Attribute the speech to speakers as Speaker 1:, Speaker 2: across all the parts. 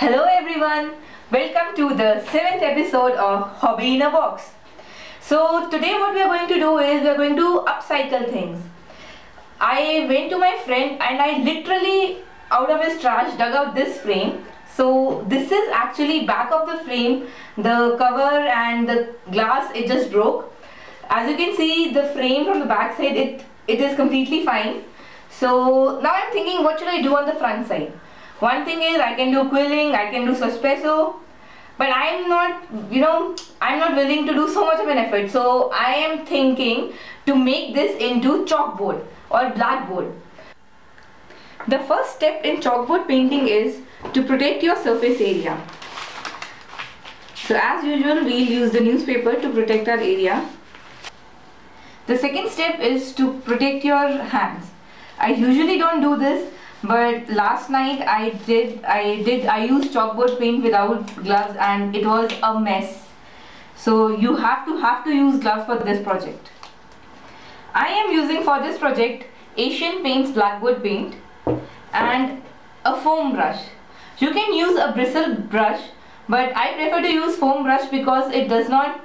Speaker 1: Hello everyone, welcome to the seventh episode of Hobby in a Box. So today what we are going to do is we are going to upcycle things. I went to my friend and I literally out of his trash dug out this frame. So this is actually back of the frame, the cover and the glass it just broke. As you can see the frame from the back side it, it is completely fine. So now I'm thinking what should I do on the front side. One thing is I can do quilling, I can do sospeso, but I'm not, you know, I'm not willing to do so much of an effort. So I am thinking to make this into chalkboard or blackboard. The first step in chalkboard painting is to protect your surface area. So as usual, we'll use the newspaper to protect our area. The second step is to protect your hands. I usually don't do this but last night I did I did I used chalkboard paint without gloves and it was a mess. So you have to have to use gloves for this project. I am using for this project Asian Paints blackboard paint and a foam brush. You can use a bristle brush but I prefer to use foam brush because it does not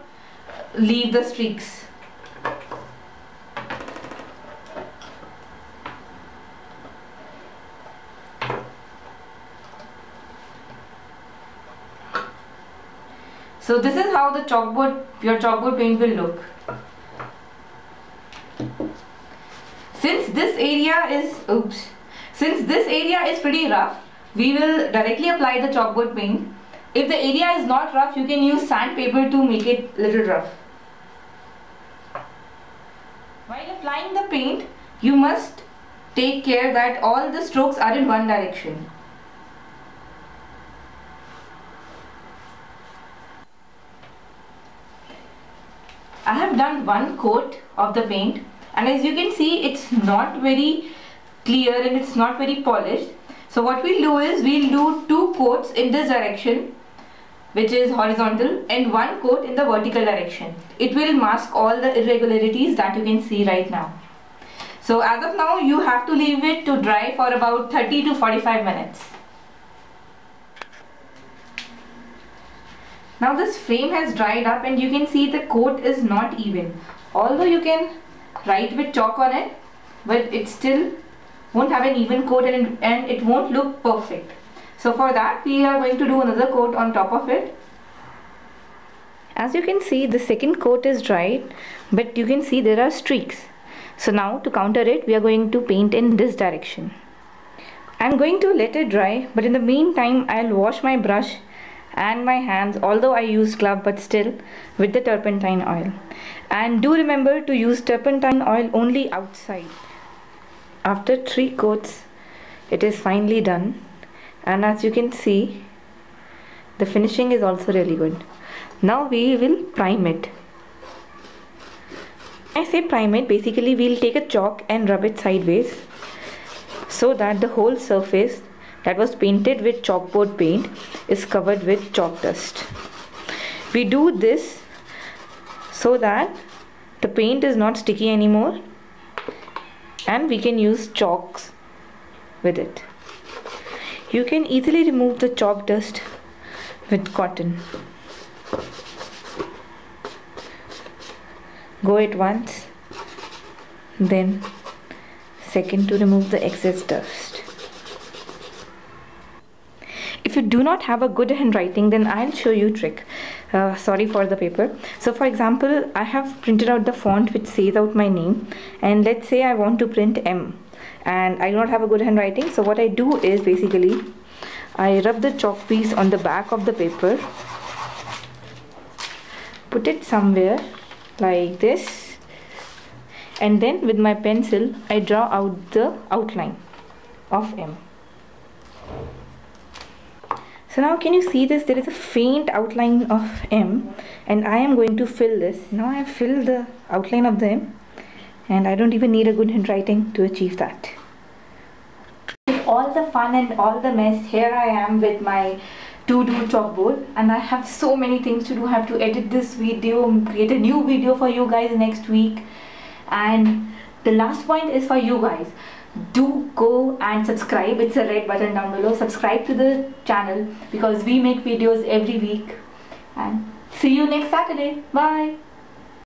Speaker 1: leave the streaks So this is how the chalkboard, your chalkboard paint will look. Since this area is, oops, since this area is pretty rough, we will directly apply the chalkboard paint. If the area is not rough, you can use sandpaper to make it little rough. While applying the paint, you must take care that all the strokes are in one direction. I have done one coat of the paint and as you can see it's not very clear and it's not very polished. So what we'll do is we'll do two coats in this direction which is horizontal and one coat in the vertical direction. It will mask all the irregularities that you can see right now. So as of now you have to leave it to dry for about 30 to 45 minutes. Now this frame has dried up and you can see the coat is not even. Although you can write with chalk on it, but it still won't have an even coat and, and it won't look perfect. So for that we are going to do another coat on top of it. As you can see the second coat is dried but you can see there are streaks. So now to counter it we are going to paint in this direction. I'm going to let it dry but in the meantime I'll wash my brush and my hands although I use glove but still with the turpentine oil. And do remember to use turpentine oil only outside. After three coats it is finally done. And as you can see the finishing is also really good. Now we will prime it. I say prime it basically we'll take a chalk and rub it sideways so that the whole surface that was painted with chalkboard paint is covered with chalk dust. We do this so that the paint is not sticky anymore and we can use chalks with it. You can easily remove the chalk dust with cotton. Go it once, then second to remove the excess dust if you do not have a good handwriting then I'll show you trick. Uh, sorry for the paper. So for example I have printed out the font which says out my name and let's say I want to print M and I do not have a good handwriting. So what I do is basically I rub the chalk piece on the back of the paper put it somewhere like this and then with my pencil I draw out the outline of M so now can you see this? There is a faint outline of M and I am going to fill this. Now I have filled the outline of the M and I don't even need a good handwriting to achieve that. With all the fun and all the mess, here I am with my to-do chalkboard and I have so many things to do. I have to edit this video, create a new video for you guys next week and the last point is for you guys
Speaker 2: do go and subscribe. It's a red button down below. Subscribe to the channel because we make videos every week. And see you next Saturday. Bye.